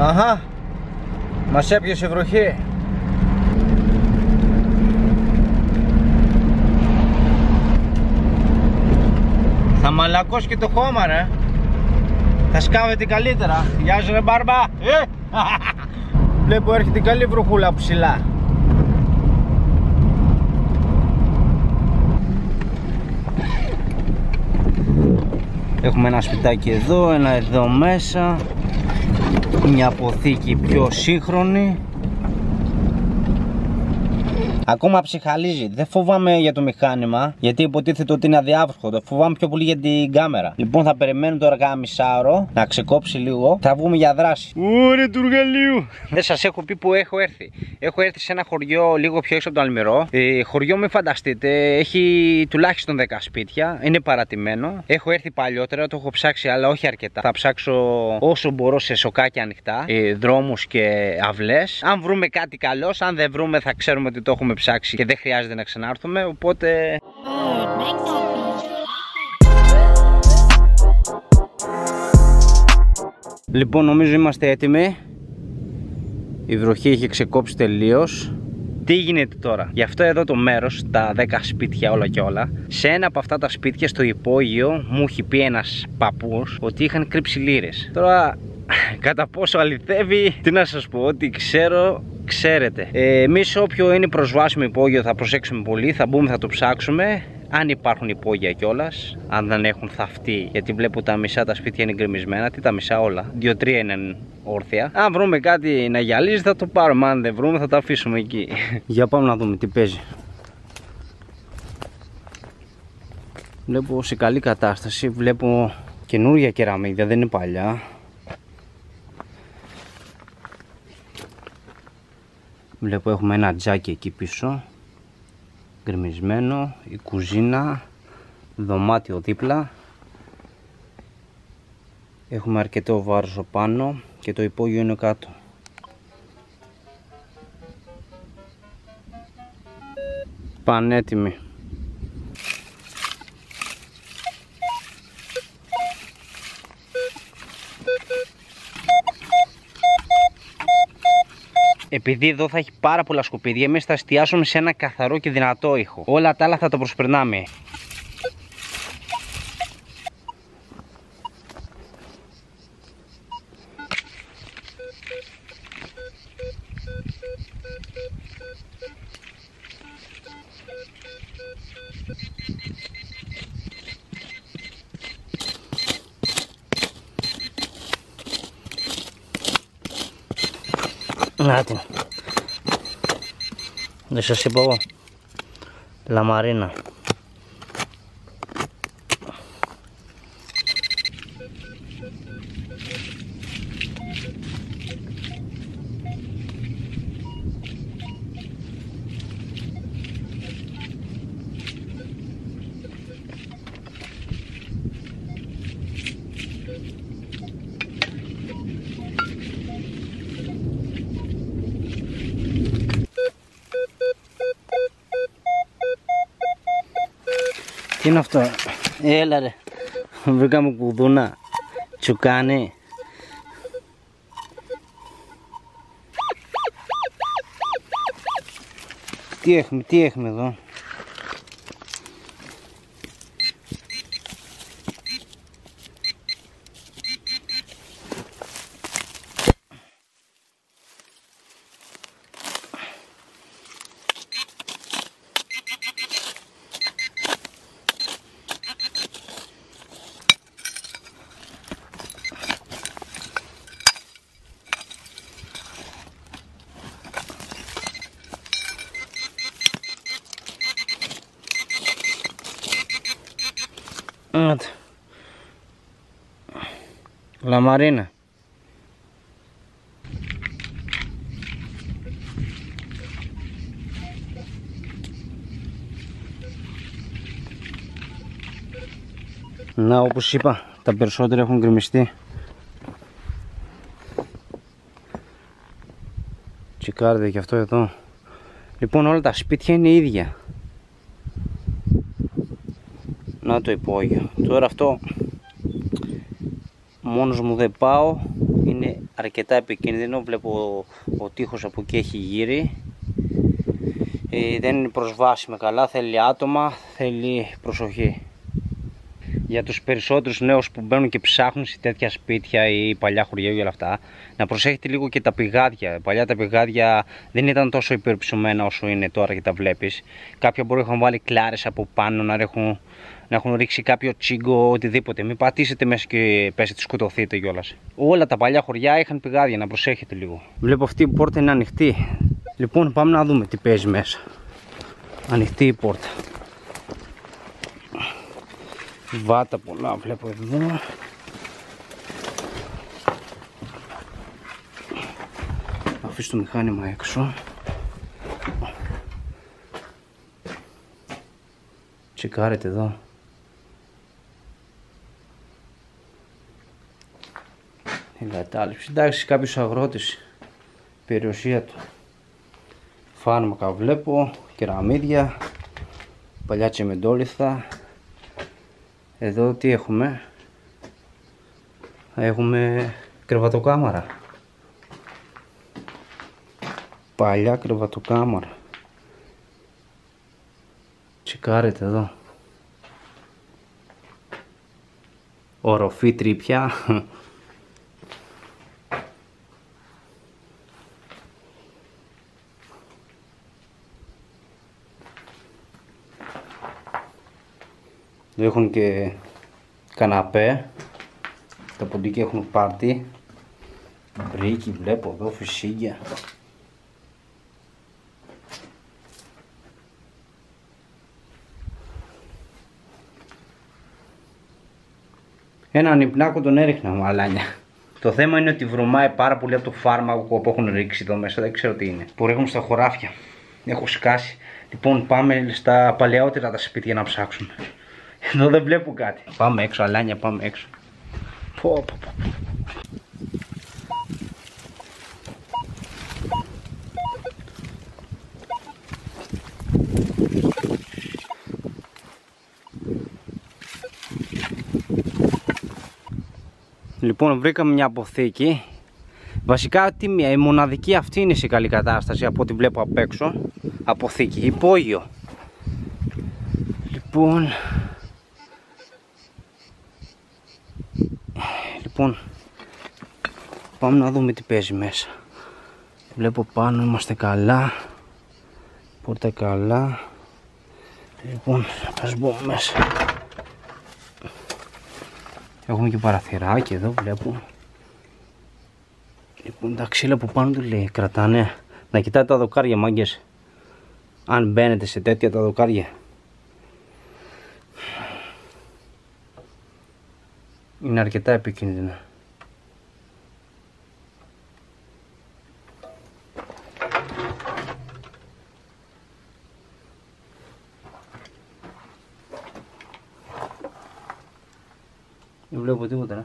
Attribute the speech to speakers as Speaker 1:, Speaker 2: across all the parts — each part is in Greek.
Speaker 1: Αχα, μας έπιασε βροχή. Θα μαλακώσει και το χώμα ρε. Θα σκάβεται καλύτερα. Γεια σου ρε μπάρμπα. Ε! Βλέπω έρχεται καλή βροχούλα ψηλά. Έχουμε ένα σπιτάκι εδώ, ένα εδώ μέσα Μια αποθήκη πιο σύγχρονη Ακόμα ψυχαλίζει. Δεν φοβάμαι για το μηχάνημα, γιατί υποτίθεται ότι είναι αδιάβροχο. Φοβάμαι πιο πολύ για την κάμερα. Λοιπόν, θα περιμένουμε τώρα κάνα μισάωρο να ξεκόψει λίγο. Θα βγούμε για δράση. Ωραία, του εργαλείου. Δεν σας έχω πει που έχω έρθει. Έχω έρθει σε ένα χωριό λίγο πιο έξω από το Αλμυρό. Ε, χωριό, μην φανταστείτε, έχει τουλάχιστον 10 σπίτια. Είναι παρατημένο. Έχω έρθει παλιότερα, το έχω ψάξει, αλλά όχι αρκετά. Θα ψάξω όσο μπορώ σε σοκάκια ανοιχτά, ε, δρόμους και αυλές. Αν βρούμε κάτι καλό, αν δεν βρούμε, θα ξέρουμε ότι το έχουμε ψάξει και δεν χρειάζεται να ξανάρθουμε, οπότε... Λοιπόν, νομίζω είμαστε έτοιμοι. Η βροχή έχει ξεκόψει τελείως. Τι γίνεται τώρα, γι' αυτό εδώ το μέρος, τα 10 σπίτια όλα και όλα, σε ένα από αυτά τα σπίτια στο υπόγειο μου έχει πει ένας παππούς ότι είχαν κρύψει λύρες. Τώρα, κατά πόσο αληθεύει, τι να σας πω, ότι ξέρω ξέρετε. Ε, Εμείς, όποιο είναι προσβάσιμο υπόγειο, θα προσέξουμε πολύ. Θα μπούμε, θα το ψάξουμε. Αν υπάρχουν υπόγεια κιόλας, αν δεν έχουν θαυτεί, γιατί βλέπω τα μισά τα σπίτια είναι γκρεμισμένα. Τι τα μισά όλα, δύο-τρία είναι όρθια. Αν βρούμε κάτι να γυαλίζει, θα το πάρουμε. Αν δεν βρούμε, θα το αφήσουμε εκεί. Για πάμε να δούμε τι παίζει. Βλέπω σε καλή κατάσταση. Βλέπω καινούργια κεραμίδια, δεν είναι παλιά. Βλέπω έχουμε ένα τζάκι εκεί πίσω. Γκρεμισμένο, η κουζίνα, δωμάτιο δίπλα. Έχουμε αρκετό βάρος πάνω και το υπόγειο είναι κάτω. Πανέτοιμοι Επειδή εδώ θα έχει πάρα πολλά σκουπίδια, εμείς θα εστιάσουμε σε ένα καθαρό και δυνατό ήχο. Όλα τα άλλα θα τα προσπερνάμε. Να την. Δεν σας είπα εγώ. Λαμαρίνα. Τι είναι αυτό, έλα ρε, βρήκαμε κουδούνα, τσουκάνι. Τι έχουμε, τι έχουμε εδώ; At. Να όπως είπα τα περισσότερα έχουν γκρεμιστεί. Κάρτε και αυτό εδώ. Λοιπόν όλα τα σπίτια είναι ίδια να το υπόγειο τώρα αυτό μόνος μου δεν πάω είναι αρκετά επικίνδυνο. Βλέπω ο τείχος από εκεί έχει γύρει. Ε, δεν είναι προσβάσιμο καλά, θέλει άτομα, θέλει προσοχή. Για τους περισσότερους νέους που μπαίνουν και ψάχνουν σε τέτοια σπίτια ή παλιά χωριά ή όλα αυτά, να προσέχετε λίγο και τα πηγάδια. Παλιά τα πηγάδια δεν ήταν τόσο υπερψωμένα όσο είναι τώρα και τα βλέπεις. Κάποια μπορεί να έχουν βάλει κλάρες από πάνω, να έχουν να έχουν ρίξει κάποιο τσίγκο, οτιδήποτε. Μην πατήσετε μέσα και πέσετε, σκοτωθείτε κιόλας. Όλα τα παλιά χωριά είχαν πηγάδια, να προσέχετε λίγο. Βλέπω αυτή η πόρτα είναι ανοιχτή. Λοιπόν, πάμε να δούμε τι παίζει μέσα. Ανοιχτή η πόρτα. Βάτα πολλά βλέπω εδώ. Αφήσω το μηχάνημα έξω. Τσεκάρετε εδώ. εγκατάλειψη. Εντάξει, κάποιος αγρότης, περιουσία του. Φάρμακα βλέπω, κεραμίδια, παλιά τσεμεντόλιθα. Εδώ τι έχουμε; Έχουμε κρεβατοκάμαρα. Παλιά κρεβατοκάμαρα. Τσικάρετε εδώ. Οροφή τρύπια. Εδώ έχουν και καναπέ. Τα ποντίκια έχουν πάρτι. Μπρίκι βλέπω εδώ, φυσίγια. Έναν υπνάκο τον έριχνα μαλάνια. Το θέμα είναι ότι βρωμάει πάρα πολύ από το φάρμακο που έχουν ρίξει εδώ μέσα, δεν ξέρω τι είναι. Που ρίχνουν στα χωράφια. Έχω σκάσει. Λοιπόν, πάμε στα παλαιότερα τα σπίτια να ψάξουμε. Εδώ δεν βλέπω κάτι. Πάμε έξω, αλάνια, πάμε έξω. Πω, πω, πω. Λοιπόν, βρήκαμε μια αποθήκη. Βασικά, τι μία, η μοναδική αυτή είναι σε καλή κατάσταση από ό,τι βλέπω απ' έξω. Αποθήκη, υπόγειο. Λοιπόν, Λοιπόν, πάμε να δούμε τι παίζει μέσα. Βλέπω πάνω είμαστε καλά. Πόρτα καλά. Λοιπόν, ας μπούμε μέσα. Έχουμε και παραθυράκι εδώ, βλέπω. Λοιπόν, τα ξύλα που πάνω του λέει, κρατάνε. Να κοιτάτε τα δοκάρια, μάγκες. Αν μπαίνετε σε τέτοια τα δοκάρια. Είναι αρκετά επικίνδυνα. Δεν βλέπω τίποτα. Ναι.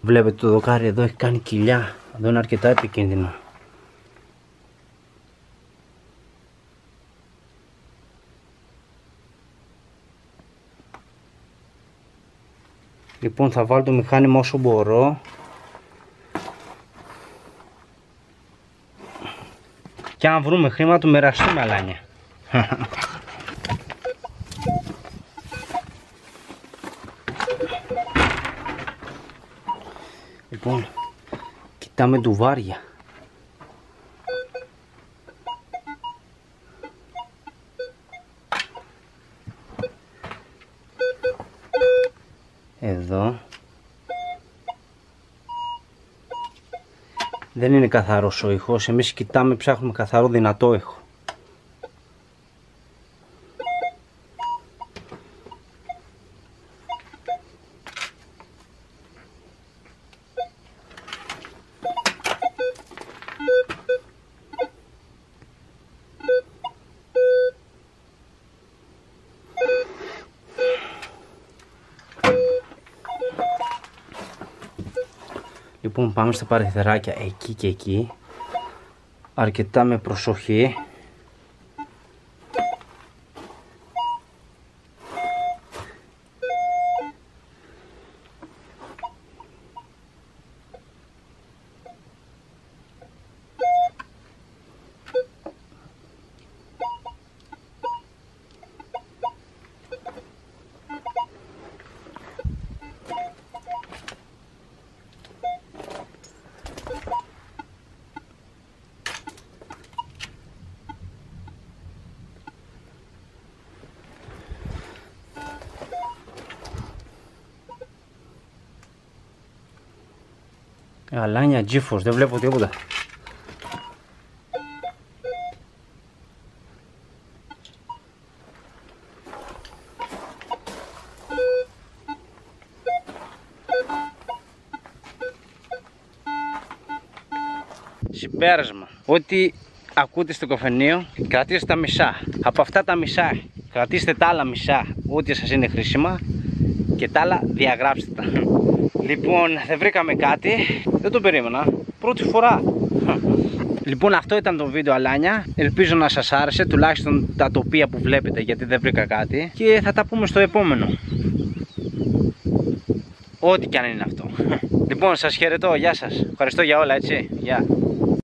Speaker 1: Βλέπετε το δοκάρι εδώ έχει κάνει κοιλιά. Εδώ είναι αρκετά επικίνδυνο. Λοιπόν θα βάλω το μηχάνημα όσο μπορώ και αν βρούμε χρήμα του μοιραστούμε αλάνια. λοιπόν κοιτάμε ντουβάρια. Εδώ. Δεν είναι καθαρός ο ήχος, εμείς κοιτάμε, ψάχνουμε καθαρό δυνατό ήχο. Λοιπόν πάμε στα παραθυράκια εκεί και εκεί αρκετά με προσοχή. Αλάνια τζίφος, δεν βλέπω τίποτα. Συμπέρασμα. Ό,τι ακούτε στο καφενείο, κρατήστε τα μισά. Από αυτά τα μισά, κρατήστε τα άλλα μισά, ό,τι σας είναι χρήσιμα και τα άλλα διαγράψτε τα. Λοιπόν, δεν βρήκαμε κάτι. Δεν το περίμενα. Πρώτη φορά. Λοιπόν, αυτό ήταν το βίντεο Αλάνια. Ελπίζω να σας άρεσε, τουλάχιστον τα τοπία που βλέπετε, γιατί δεν βρήκα κάτι. Και θα τα πούμε στο επόμενο. Ό,τι κι αν είναι αυτό. Λοιπόν, σας χαιρετώ. Γεια σας. Ευχαριστώ για όλα, έτσι. Γεια.